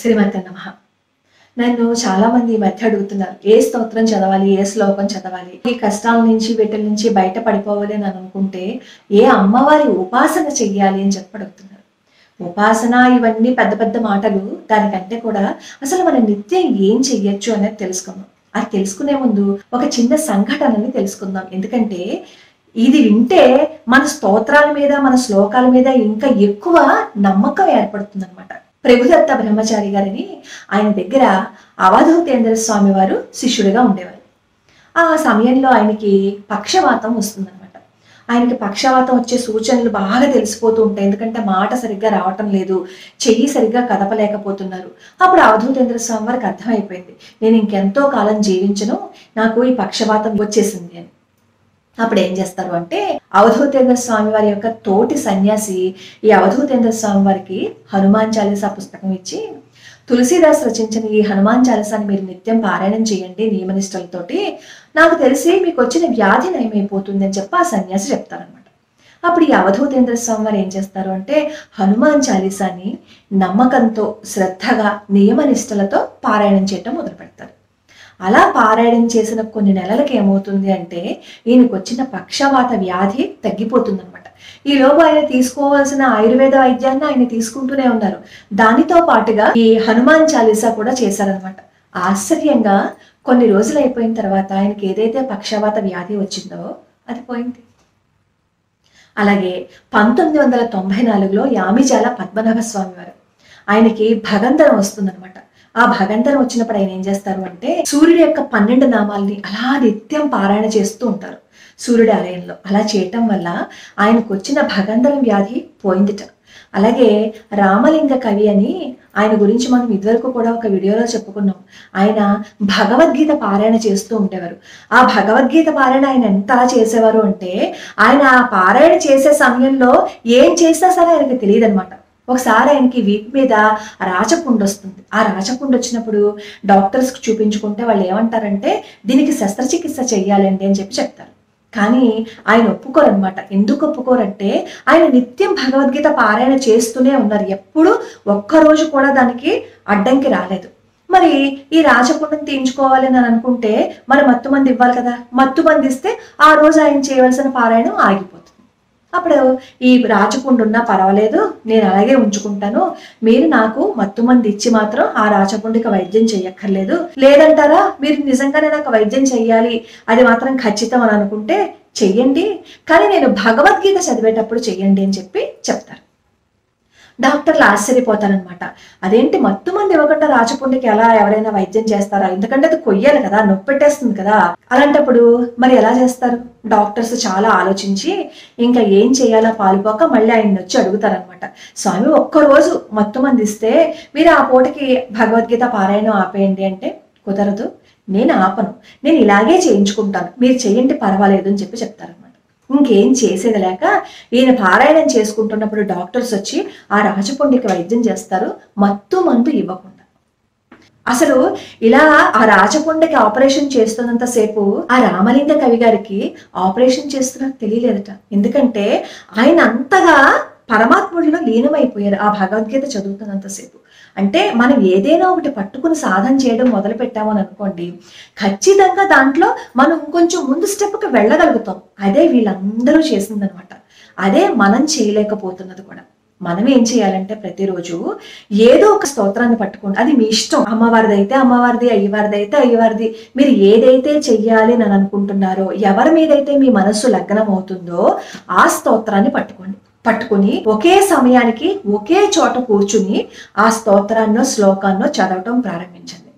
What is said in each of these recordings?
శ్రీమంత నమ. నన్ను చాలా మంది ఈ మధ్య అడుగుతున్నారు ఏ స్తోత్రం చదవాలి ఏ శ్లోకం చదవాలి? ఈ కష్టాల నుంచి వీటి నుంచి బయట పడిపోవాలి అని అనుకుంటే ఏ అమ్మవారి ఉపాసన చెయ్యాలి అని చెప్పి అడుగుతున్నారు. ఉపాసన ఇవన్నీ పెద్ద పెద్ద మాటలు దానికంటే కూడా అసలు మనం నిత్యం ఏం చెయ్యొచ్చు అనేది తెలుసుకుందాం. అది తెలుసుకునే ముందు ఒక చిన్న సంఘటనని తెలుసుకుందాం. ఎందుకంటే ఇది వింటే మన స్తోత్రాల మీద మన శ్లోకాల మీద ఇంకా ఎక్కువ నమ్మకం ఏర్పడుతుంది అనమాట ప్రభుదత్త బ్రహ్మచారి గారిని ఆయన దగ్గర అవధూతేంద్ర స్వామి వారు శిష్యుడిగా ఉండేవారు. ఆ సమయంలో ఆయనకి పక్షవాతం వస్తుందన్నమాట. ఆయనకి పక్షవాతం వచ్చే సూచనలు బాగా తెలిసిపోతూ ఉంటాయి. ఎందుకంటే మాట సరిగ్గా రావటం లేదు చెయ్యి సరిగ్గా కదపలేకపోతున్నారు. అప్పుడు అవధూతేంద్ర స్వామి వారికి అర్థమైపోయింది. నేను ఇంకెంతో కాలం జీవించను నాకు ఈ పక్షవాతం వచ్చేసింది అని. అప్పుడు ఏం చేస్తారు అంటే అవధూతేంద్ర స్వామి వారి యొక్క తోటి సన్యాసి ఈ అవధూతేంద్ర స్వామి వారికి హనుమాన్ చాలీసా పుస్తకం ఇచ్చి తులసీదాస్ రచించిన ఈ హనుమాన్ చాలీసాని మీరు నిత్యం పారాయణం చేయండి నియమనిష్టలతోటి నాకు తెలిసి మీకు వచ్చిన వ్యాధి నయమైపోతుంది అని చెప్పి ఆ సన్యాసి చెప్తారనమాట అప్పుడు ఈ అవధూతేంద్ర స్వామి వారు ఏం చేస్తారు అంటే హనుమాన్ చాలీసాని నమ్మకంతో శ్రద్ధగా నియమనిష్టలతో పారాయణం చేయటం అలా పారాయణం చేసిన కొన్ని నెలలకి ఏమవుతుంది అంటే ఈయనకు వచ్చిన పక్షవాత వ్యాధి తగ్గిపోతుంది అనమాట ఈలోపు ఆయన తీసుకోవాల్సిన ఆయుర్వేద వైద్యాన్ని ఆయన తీసుకుంటూనే ఉన్నారు. దానితో పాటుగా ఈ హనుమాన్ చాలీసా కూడా చేశారనమాట ఆశ్చర్యంగా కొన్ని రోజులు అయిపోయిన తర్వాత ఆయనకి ఏదైతే పక్షవాత వ్యాధి వచ్చిందో అది పోయింది. అలాగే పంతొమ్మిది వందల తొంభై నాలుగులో యామిజాల పద్మనాభ స్వామి వారు ఆయనకి భగంధరం వస్తుందన్నమాట. ఆ భగంతరం వచ్చినప్పుడు ఆయన ఏం చేస్తారు అంటే సూర్యుడి యొక్క పన్నెండు నామాల్ని అలా నిత్యం పారాయణ చేస్తూ ఉంటారు సూర్యుడి ఆలయంలో. అలా చేయటం వల్ల ఆయనకు వచ్చిన భగంధరం వ్యాధి పోయిందిట. అలాగే రామలింగ కవి అని ఆయన గురించి మనం ఇదివరకు కూడా ఒక వీడియోలో చెప్పుకున్నాం. ఆయన భగవద్గీత పారాయణ చేస్తూ ఉండేవారు. ఆ భగవద్గీత పారాయణ ఆయన ఎంత అలా చేసేవారు అంటే ఆయన ఆ పారాయణ చేసే సమయంలో ఏం చేసినా సరే ఆయనకు తెలియదు అనమాట ఒకసారి ఆయనకి వీపు మీద రాచపుండు వస్తుంది. ఆ రాచపుండు వచ్చినప్పుడు డాక్టర్స్కి చూపించుకుంటే వాళ్ళు ఏమంటారంటే దీనికి శస్త్రచికిత్స చేయాలండి అని చెప్పి చెప్తారు. కానీ ఆయన ఒప్పుకోరనమాట ఎందుకు ఒప్పుకోరంటే ఆయన నిత్యం భగవద్గీత పారాయణ చేస్తూనే ఉన్నారు. ఎప్పుడు ఒక్కరోజు కూడా దానికి అడ్డంకి రాలేదు. మరి ఈ రాచపుండం తీయించుకోవాలి అని అనుకుంటే మరి మత్తు మంది ఇవ్వాలి కదా? మత్తు మంది ఇస్తే ఆ రోజు ఆయన చేయవలసిన పారాయణం ఆగిపోతుంది. అప్పుడు ఈ రాచపుండు ఉన్నా పర్వాలేదు నేను అలాగే ఉంచుకుంటాను. మీరు నాకు మత్తు మంది ఇచ్చి మాత్రం ఆ రాచపుండికి వైద్యం చెయ్యక్కర్లేదు. లేదంటారా? మీరు నిజంగానే నాకు వైద్యం చెయ్యాలి. అది మాత్రం ఖచ్చితం అని అనుకుంటే చెయ్యండి. కానీ నేను భగవద్గీత చదివేటప్పుడు చెయ్యండి అని చెప్పి చెప్తారు. డాక్టర్లు ఆశ్చర్యపోతారనమాట అదేంటి మత్తు మంది ఇవ్వకుండా రాచపుండికి ఎలా ఎవరైనా వైద్యం చేస్తారా? ఎందుకంటే అది కొయ్యాలి కదా నొప్పి పెట్టేస్తుంది కదా. అలాంటప్పుడు మరి ఎలా చేస్తారు? డాక్టర్స్ చాలా ఆలోచించి ఇంకా ఏం చేయాలో పాలుపోక మళ్ళీ ఆయన వచ్చి అడుగుతారనమాట స్వామి ఒక్కరోజు మత్తు మంది ఇస్తే మీరు ఆ పూటకి భగవద్గీత పారాయణం ఆపేయండి అంటే కుదరదు. నేను ఆపను. నేను ఇలాగే చేయించుకుంటాను. మీరు చేయండి పర్వాలేదు అని చెప్పి చెప్తారనమాట ఇంకేం చేసేది లేక ఈయన పారాయణం చేసుకుంటున్నప్పుడు డాక్టర్స్ వచ్చి ఆ రాజపుండికి వైద్యం చేస్తారు మత్తు మందు ఇవ్వకుండా. అసలు ఇలా ఆ రాజపుండకి ఆపరేషన్ చేస్తున్నంత సేపు ఆ రామలింగ కవి గారికి ఆపరేషన్ చేస్తున్నట్టు తెలియలేదట. ఎందుకంటే ఆయన అంతగా పరమాత్ముడిలో లీనమైపోయారు ఆ భగవద్గీత చదువుతున్నంతసేపు అంటే మనం ఏదైనా ఒకటి పట్టుకుని సాధన చేయడం మొదలు పెట్టామని అనుకోండి ఖచ్చితంగా దాంట్లో మనం ఇంకొంచెం ముందు స్టెప్కి వెళ్ళగలుగుతాం. అదే వీళ్ళందరూ చేసిందనమాట. అదే మనం చేయలేకపోతున్నది కూడా. మనం ఏం చేయాలంటే ప్రతిరోజు ఏదో ఒక స్తోత్రాన్ని పట్టుకోండి. అది మీ ఇష్టం. అమ్మవారిది అయితే అమ్మవారిది అయ్యవారిది అయితే అయ్యవారిది. మీరు ఏదైతే చెయ్యాలి అని అనుకుంటున్నారో ఎవరి మీదైతే మీ మనస్సు లగ్నం అవుతుందో ఆ స్తోత్రాన్ని పట్టుకోండి. పట్టుకుని ఒకే సమయానికి ఒకే చోట కూర్చుని ఆ స్తోత్రాన్నో శ్లోకాన్నో చదవటం ప్రారంభించండి.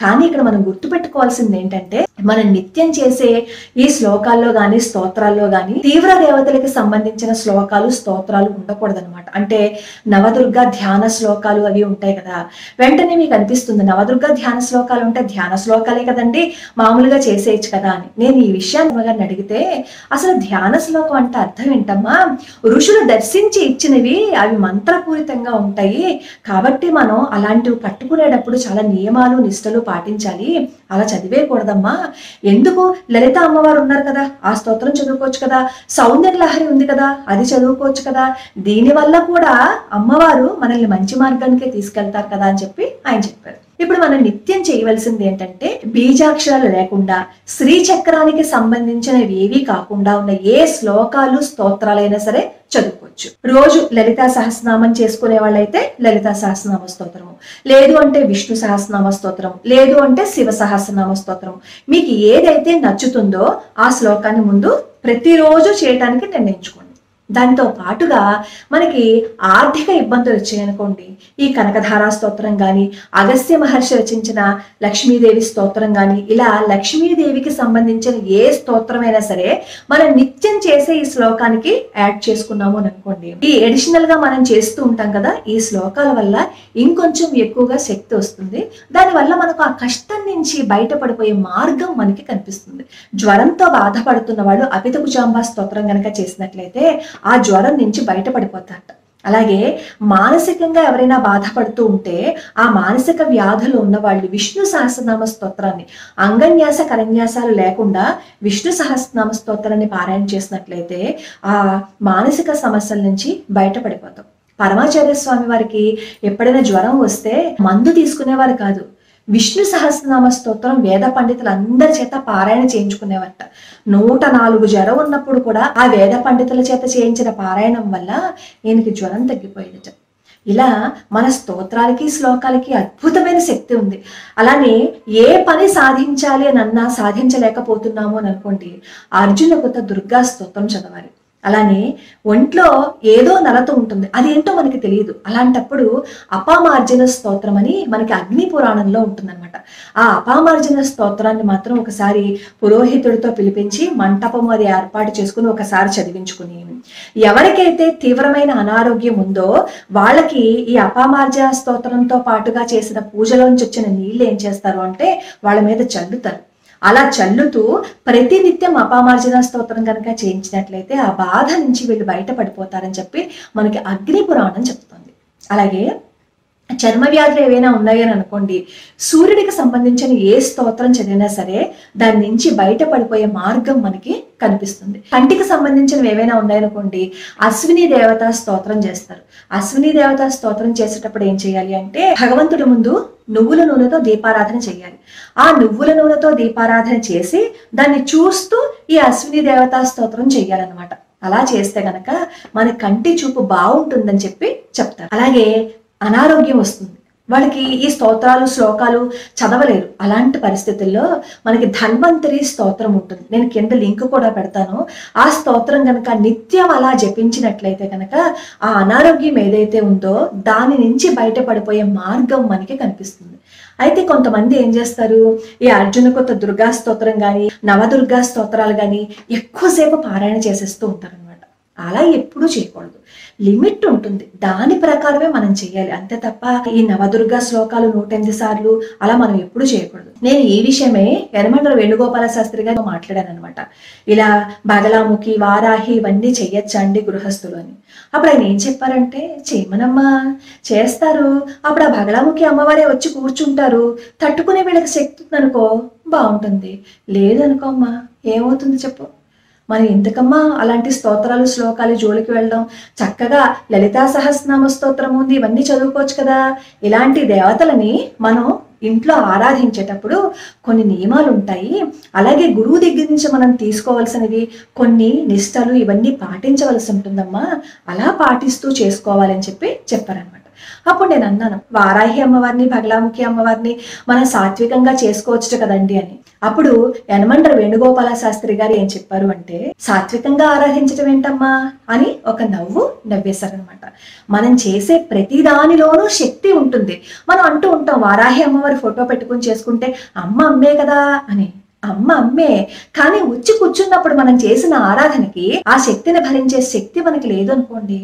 కానీ ఇక్కడ మనం గుర్తుపెట్టుకోవాల్సింది ఏంటంటే మనం నిత్యం చేసే ఈ శ్లోకాల్లో గాని స్తోత్రాల్లో గాని తీవ్ర దేవతలకి సంబంధించిన శ్లోకాలు స్తోత్రాలు ఉండకూడదన్నమాట. అంటే నవదుర్గ ధ్యాన శ్లోకాలు అవి ఉంటాయి కదా. వెంటనే మీకు అనిపిస్తుంది నవదుర్గ ధ్యాన శ్లోకాలు ఉంటే ధ్యాన శ్లోకాలే కదండి మామూలుగా చేసేయచ్చు కదా అని. నేను ఈ విషయాన్ని గారిని అడిగితే అసలు ధ్యాన శ్లోకం అంటే అర్థం ఏంటమ్మా? ఋషులు దర్శించి ఇచ్చినవి అవి మంత్రపూరితంగా ఉంటాయి. కాబట్టి మనం అలాంటివి కట్టుకునేటప్పుడు చాలా నియమాలు నిష్టలు పాటించాలి. అలా చదివేయకూడదమ్మా. ఎందుకు లలిత అమ్మవారు ఉన్నారు కదా? ఆ స్తోత్రం చదువుకోవచ్చు కదా. సౌందర్య లహరి ఉంది కదా. అది చదువుకోవచ్చు కదా. దీనివల్ల కూడా అమ్మవారు మనల్ని మంచి మార్గానికే తీసుకెళ్తారు కదా అని చెప్పి ఆయన చెప్పారు. ఇప్పుడు మనం నిత్యం చేయవలసింది ఏంటంటే బీజాక్షరాలు లేకుండా శ్రీ చక్రానికి సంబంధించినవి ఏవి కాకుండా ఉన్న ఏ శ్లోకాలు స్తోత్రాలైనా సరే చదువుకోవచ్చు. రోజు లలితా సహస్రనామం చేసుకునే వాళ్ళైతే లలితా సహస్రనామ స్తోత్రము. లేదు అంటే విష్ణు సహస్రనామ స్తోత్రం లేదు అంటే శివ సహస్రనామ స్తోత్రం మీకు ఏదైతే నచ్చుతుందో ఆ శ్లోకాన్ని ముందు ప్రతిరోజు చేయటానికి నిర్ణయించుకోండి. దాంతో పాటుగా మనకి ఆర్థిక ఇబ్బందులు వచ్చాయనుకోండి ఈ కనకధారా స్తోత్రం కానీ అగస్త్య మహర్షి రచించిన లక్ష్మీదేవి స్తోత్రం కానీ ఇలా లక్ష్మీదేవికి సంబంధించిన ఏ స్తోత్రమైనా సరే మనం నిత్యం చేసే ఈ శ్లోకానికి యాడ్ చేసుకున్నాము అని అనుకోండి. ఈ అడిషనల్గా మనం చేస్తూ ఉంటాం కదా ఈ శ్లోకాల వల్ల ఇంకొంచెం ఎక్కువగా శక్తి వస్తుంది. దానివల్ల మనకు ఆ కష్టం నుంచి బయటపడిపోయే మార్గం మనకి కనిపిస్తుంది. జ్వరంతో బాధపడుతున్న వాళ్ళు అపిత కుజాంబ స్తోత్రం గనక చేసినట్లయితే ఆ జ్వరం నుంచి బయటపడిపోతారట. అలాగే మానసికంగా ఎవరైనా బాధపడుతూ ఉంటే ఆ మానసిక వ్యాధులు ఉన్న వాళ్ళు విష్ణు సహస్రనామ స్తోత్రాన్ని అంగన్యాస కరన్యాసాలు లేకుండా విష్ణు సహస్రనామ స్తోత్రాన్ని పారాయణ చేసినట్లయితే ఆ మానసిక సమస్యల నుంచి బయటపడిపోతాం. పరమాచార్య స్వామి వారికి ఎప్పుడైనా జ్వరం వస్తే మందు తీసుకునేవారు కాదు. విష్ణు సహస్రనామ స్తోత్రం వేద పండితులు అందరి చేత పారాయణ చేయించుకునేవట. నూట నాలుగు జ్వరం ఉన్నప్పుడు కూడా ఆ వేద పండితుల చేత చేయించిన పారాయణం వల్ల ఈయనకి జ్వరం తగ్గిపోయేదట. ఇలా మన స్తోత్రాలకి శ్లోకాలకి అద్భుతమైన శక్తి ఉంది. అలానే ఏ పని సాధించాలి అని అన్నా సాధించలేకపోతున్నాము అని అనుకోండి అర్జున కొత్త దుర్గా స్తోత్రం చదవాలి. అలానే ఒంట్లో ఏదో నలత ఉంటుంది. అది ఏంటో మనకి తెలియదు. అలాంటప్పుడు అపామార్జన స్తోత్రం అని మనకి అగ్ని పురాణంలో ఉంటుందన్నమాట. ఆ అపామార్జన స్తోత్రాన్ని మాత్రం ఒకసారి పురోహితుడితో పిలిపించి మంటపం అది ఏర్పాటు చేసుకుని ఒకసారి చదివించుకుని ఎవరికైతే తీవ్రమైన అనారోగ్యం ఉందో వాళ్ళకి ఈ అపామార్జన స్తోత్రంతో పాటుగా చేసిన పూజలోంచి వచ్చిన నీళ్ళు ఏం చేస్తారు అంటే వాళ్ళ మీద చల్లుతారు. అలా చల్లుతూ ప్రతినిత్యం అపామార్జన స్తోత్రం కనుక చేయించినట్లయితే ఆ బాధ నుంచి వీళ్ళు బయటపడిపోతారని చెప్పి మనకి అగ్ని పురాణం చెప్తుంది. అలాగే చర్మ వ్యాధులు ఏవైనా ఉన్నాయని అనుకోండి సూర్యుడికి సంబంధించిన ఏ స్తోత్రం చదివినా సరే దాని నుంచి బయటపడిపోయే మార్గం మనకి కనిపిస్తుంది. కంటికి సంబంధించినవి ఏవైనా ఉన్నాయనుకోండి అశ్విని దేవత స్తోత్రం చేస్తారు. అశ్విని దేవత స్తోత్రం చేసేటప్పుడు ఏం చేయాలి అంటే భగవంతుడి ముందు నువ్వుల నూనెతో దీపారాధన చేయాలి. ఆ నువ్వుల నూనెతో దీపారాధన చేసి దాన్ని చూస్తూ ఈ అశ్విని దేవతా స్తోత్రం చేయాలన్నమాట. అలా చేస్తే గనక మన కంటి చూపు బాగుంటుందని చెప్పి చెప్తారు. అలాగే అనారోగ్యం వస్తుంది. వాళ్ళకి ఈ స్తోత్రాలు శ్లోకాలు చదవలేరు. అలాంటి పరిస్థితుల్లో మనకి ధన్వంతరి స్తోత్రం ఉంటుంది. నేను కింద లింక్ కూడా పెడతాను. ఆ స్తోత్రం కనుక నిత్యం అలా జపించినట్లయితే కనుక ఆ అనారోగ్యం ఏదైతే ఉందో దాని నుంచి బయటపడిపోయే మార్గం మనకి కనిపిస్తుంది. అయితే కొంతమంది ఏం చేస్తారు? ఈ అర్జున కొత్త దుర్గా స్తోత్రం కానీ నవదుర్గా స్తోత్రాలు కానీ ఎక్కువసేపు పారాయణ చేసేస్తూ ఉంటారు. అలా ఎప్పుడూ చేయకూడదు. లిమిట్ ఉంటుంది. దాని ప్రకారమే మనం చేయాలి. అంతే తప్ప ఈ నవదుర్గా శ్లోకాలు నూట ఎనిమిది సార్లు అలా మనం ఎప్పుడు చేయకూడదు. నేను ఈ విషయమే యనమండల వేణుగోపాల శాస్త్రి గారు మాట్లాడాను అనమాట ఇలా బగలాముఖి వారాహి ఇవన్నీ చెయ్యొచ్చండి గృహస్థులు అని అప్పుడు ఆయన ఏం చెప్పారంటే చేయమనమ్మా చేస్తారు. అప్పుడు ఆ బగలాముఖి అమ్మవారే వచ్చి కూర్చుంటారు. తట్టుకునే వీళ్ళకి శక్తి ఉందనుకో బాగుంటుంది. లేదనుకో అమ్మా ఏమవుతుంది చెప్పు. మనం ఎందుకమ్మా అలాంటి స్తోత్రాలు శ్లోకాలు జోలికి వెళ్ళడం చక్కగా లలితా సహస్రనామ స్తోత్రం ఉంది ఇవన్నీ చదువుకోవచ్చు కదా. ఇలాంటి దేవతలని మనం ఇంట్లో ఆరాధించేటప్పుడు కొన్ని నియమాలు ఉంటాయి. అలాగే గురువు దగ్గర నుంచి మనం తీసుకోవాల్సినవి కొన్ని నిష్టలు ఇవన్నీ పాటించవలసి ఉంటుందమ్మా. అలా పాటిస్తూ చేసుకోవాలని చెప్పి చెప్పారనమాట అప్పుడు నేను అన్నాను వారాహి అమ్మవారిని బగలాముఖి అమ్మవారిని మనం సాత్వికంగా చేసుకోవచ్చు కదండి అని. అప్పుడు యనమండ్ర వేణుగోపాల శాస్త్రి గారు ఏం చెప్పారు అంటే సాత్వికంగా ఆరాధించడం ఏంటమ్మా? అని ఒక నవ్వు నవ్వేశారనమాట మనం చేసే ప్రతి దానిలోనూ శక్తి ఉంటుంది. మనం అంటూ ఉంటాం వారాహి అమ్మవారి ఫోటో పెట్టుకుని చేసుకుంటే అమ్మ అమ్మే కదా అని. అమ్మ అమ్మే. కానీ వచ్చి కూర్చున్నప్పుడు మనం చేసిన ఆరాధనకి ఆ శక్తిని భరించే శక్తి మనకి లేదు అనుకోండి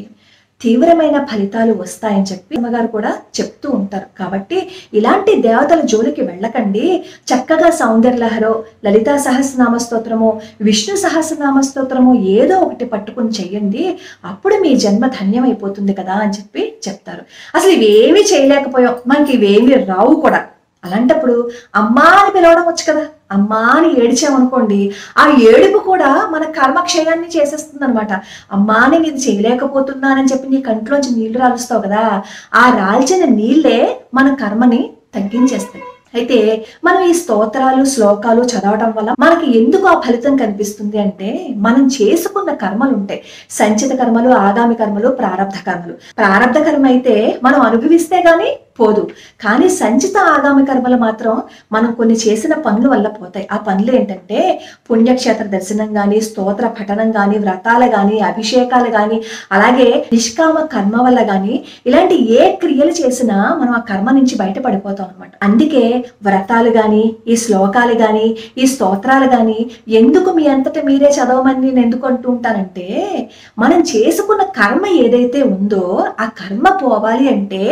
తీవ్రమైన ఫలితాలు వస్తాయని చెప్పి అమ్మగారు కూడా చెప్తూ ఉంటారు. కాబట్టి ఇలాంటి దేవతల జోలికి వెళ్ళకండి. చక్కగా సౌందర్యలహరో లలితా సహస్రనామ స్తోత్రము విష్ణు సహస్రనామ స్తోత్రము ఏదో ఒకటి పట్టుకుని చెయ్యండి. అప్పుడు మీ జన్మ ధన్యమైపోతుంది కదా అని చెప్పి చెప్తారు. అసలు ఇవేమీ చేయలేకపోయాం. మనకి ఇవేమీ రావు కూడా. అలాంటప్పుడు అమ్మా అని పిలవడం వచ్చు కదా. అమ్మా అని ఏడిచామనుకోండి ఆ ఏడుపు కూడా మన కర్మక్షయాన్ని చేసేస్తుంది అనమాట అమ్మా నేను ఇది చేయలేకపోతున్నానని చెప్పి నీ కంట్లోంచి నీళ్ళు రాలుస్తావు కదా ఆ రాల్చిన నీళ్ళే మన కర్మని తగ్గించేస్తాయి. అయితే మనం ఈ స్తోత్రాలు శ్లోకాలు చదవడం వల్ల మనకి ఎందుకు ఆ ఫలితం కనిపిస్తుంది అంటే మనం చేసుకున్న కర్మలు ఉంటాయి. సంచిత కర్మలు ఆగామి కర్మలు ప్రారంధ కర్మలు. ప్రారంధ కర్మ అయితే మనం అనుభవిస్తే గానీ పోదు. కానీ సంచిత ఆగామి కర్మలు మాత్రం మనం కొన్ని చేసిన పనుల వల్ల పోతాయి. ఆ పనులు ఏంటంటే పుణ్యక్షేత్ర దర్శనం కానీ స్తోత్ర పఠనం కానీ వ్రతాలు కానీ అభిషేకాలు కానీ అలాగే నిష్కామ కర్మ వల్ల కానీ ఇలాంటి ఏ క్రియలు చేసినా మనం ఆ కర్మ నుంచి బయటపడిపోతాం అనమాట అందుకే వ్రతాలు కానీ ఈ శ్లోకాలు కానీ ఈ స్తోత్రాలు కానీ ఎందుకు మీ అంతటా మీరే చదవమని నేను ఎందుకు అంటూ ఉంటానంటే మనం చేసుకున్న కర్మ ఏదైతే ఉందో ఆ కర్మ పోవాలి అంటే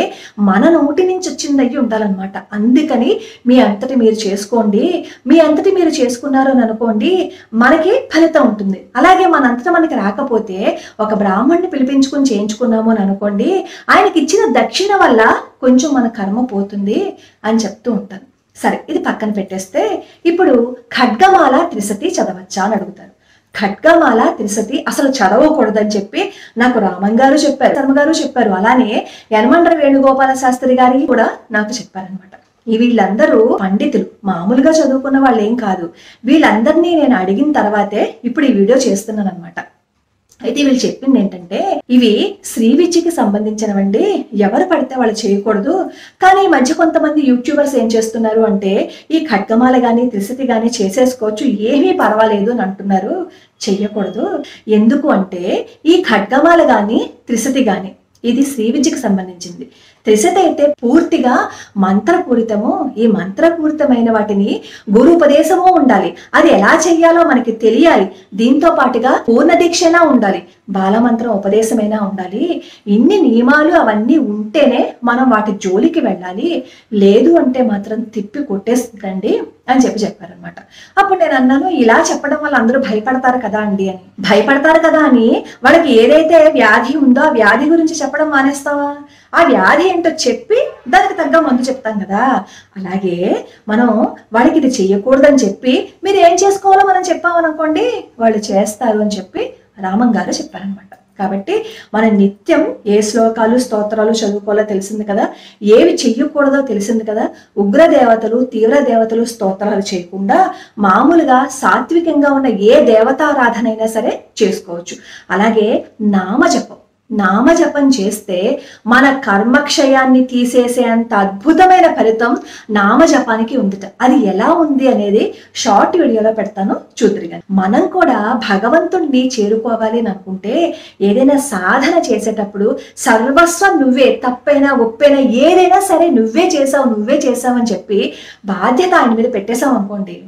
మన నోటి నుంచి వచ్చింది అయ్యి ఉండాలన్నమాట. అందుకని మీ అంతటి మీరు చేసుకోండి. మీ అంతటి మీరు చేసుకున్నారు అని అనుకోండి మనకి ఫలితం ఉంటుంది. అలాగే మన అంతటా మనకి రాకపోతే ఒక బ్రాహ్మణ్ణి పిలిపించుకొని చేయించుకున్నాము అని అనుకోండి ఆయనకి ఇచ్చిన దక్షిణ వల్ల కొంచెం మన కర్మ పోతుంది అని చెప్తూ ఉంటాను. సరే ఇది పక్కన పెట్టేస్తే ఇప్పుడు ఖడ్గమాల త్రిసతి చదవచ్చా అని అడుగుతారు. ఖడ్గమాల తిరుసతి అసలు చదవకూడదని చెప్పి నాకు రామన్ గారు చెప్పారు శర్మ గారు చెప్పారు. అలానే యనమండ్ర వేణుగోపాల శాస్త్రి గారికి కూడా నాకు చెప్పారనమాట ఈ వీళ్ళందరూ పండితులు మామూలుగా చదువుకున్న వాళ్ళు ఏం కాదు. వీళ్ళందరినీ నేను అడిగిన తర్వాతే ఇప్పుడు ఈ వీడియో చేస్తున్నాను అనమాట అయితే వీళ్ళు చెప్పింది ఏంటంటే ఇవి శ్రీ విద్యకి సంబంధించినవండి ఎవరు పడితే వాళ్ళు చేయకూడదు. కానీ ఈ మధ్య కొంతమంది యూట్యూబర్స్ ఏం చేస్తున్నారు అంటే ఈ ఖడ్గమాల కానీ త్రిశతి కానీ చేసేసుకోవచ్చు ఏమీ పర్వాలేదు అని అంటున్నారు. చెయ్యకూడదు. ఎందుకు అంటే ఈ ఖడ్గమాల కానీ త్రిశతి గాని ఇది శ్రీ విద్యకి సంబంధించింది. త్రిశతైతే అయితే పూర్తిగా మంత్రపూరితము. ఈ మంత్రపూరితమైన వాటిని గురుపదేశము ఉండాలి. అది ఎలా చెయ్యాలో మనకి తెలియాలి. దీంతో పాటుగా పూర్ణ దీక్షణ ఉండాలి. బాలమంత్రం ఉపదేశమైనా ఉండాలి. ఇన్ని నియమాలు అవన్నీ ఉంటేనే మనం వాటి జోలికి వెళ్ళాలి. లేదు అంటే మాత్రం తిప్పి కొట్టేస్తుందండి అని చెప్పి చెప్పారనమాట అప్పుడు నేను అన్నాను ఇలా చెప్పడం వల్ల అందరూ భయపడతారు కదా అండి అని. భయపడతారు కదా అని? వాళ్ళకి ఏదైతే వ్యాధి ఉందో ఆ వ్యాధి గురించి చెప్పడం మానేస్తావా? ఆ వ్యాధి ఏంటో చెప్పి దానికి తగ్గ మందు చెప్తాం కదా. అలాగే మనం వాడికి ఇది చెయ్యకూడదని చెప్పి మీరు ఏం చేసుకోవాలో మనం చెప్పామనుకోండి వాళ్ళు చేస్తారు అని చెప్పి రామం గారు చెప్పారనమాట కాబట్టి మనం నిత్యం ఏ శ్లోకాలు స్తోత్రాలు చదువుకోవాలో తెలిసింది కదా. ఏవి చెయ్యకూడదో తెలిసింది కదా. ఉగ్ర దేవతలు తీవ్ర దేవతలు స్తోత్రాలు చేయకుండా మామూలుగా సాత్వికంగా ఉన్న ఏ దేవతారాధన అయినా సరే చేసుకోవచ్చు. అలాగే నామజపం. నామజపం చేస్తే మన కర్మక్షయాన్ని తీసేసేంత అద్భుతమైన ఫలితం నామజపానికి ఉందిట. అది ఎలా ఉంది అనేది షార్ట్ వీడియోలో పెడతాను. చూద్దరు మనం కూడా భగవంతుణ్ణి చేరుకోవాలి అని అనుకుంటే ఏదైనా సాధన చేసేటప్పుడు సర్వస్వం నువ్వే తప్పైనా ఒప్పైనా ఏదైనా సరే నువ్వే చేసావు నువ్వే చేసావు అని చెప్పి బాధ్యత ఆయన మీద పెట్టేశాం అనుకోండి.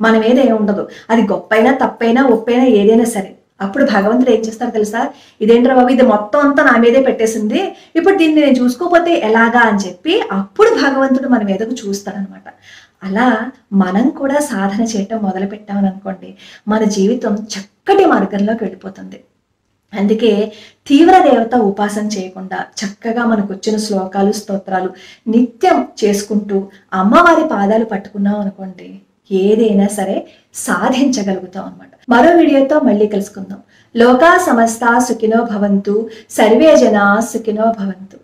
మనం ఏదైనా ఉండదు. అది గొప్పైనా తప్పైనా ఒప్పైనా ఏదైనా సరే. అప్పుడు భగవంతుడు ఏం చేస్తాడు తెలుసా? ఇదేంట్రా బాబు ఇది మొత్తం అంతా నా మీదే పెట్టేసింది. ఇప్పుడు దీన్ని నేను చూసుకోకపోతే ఎలాగా అని చెప్పి అప్పుడు భగవంతుడు మన మీదకు చూస్తాడనమాట. అలా మనం కూడా సాధన చేయటం మొదలు పెట్టామని అనుకోండి మన జీవితం చక్కటి మార్గంలోకి వెళ్ళిపోతుంది. అందుకే తీవ్ర దేవత ఉపాసన చేయకుండా చక్కగా మనకు వచ్చిన శ్లోకాలు స్తోత్రాలు నిత్యం చేసుకుంటూ అమ్మవారి పాదాలు పట్టుకున్నాం అనుకోండి ఏదైనా సరే సాధించగలుగుతాం అనమాట మరో వీడియోతో మళ్ళీ కలుసుకుందాం. లోకా సమస్త సుఖినో భవంతు సర్వే జనా సుఖినో భవంతు.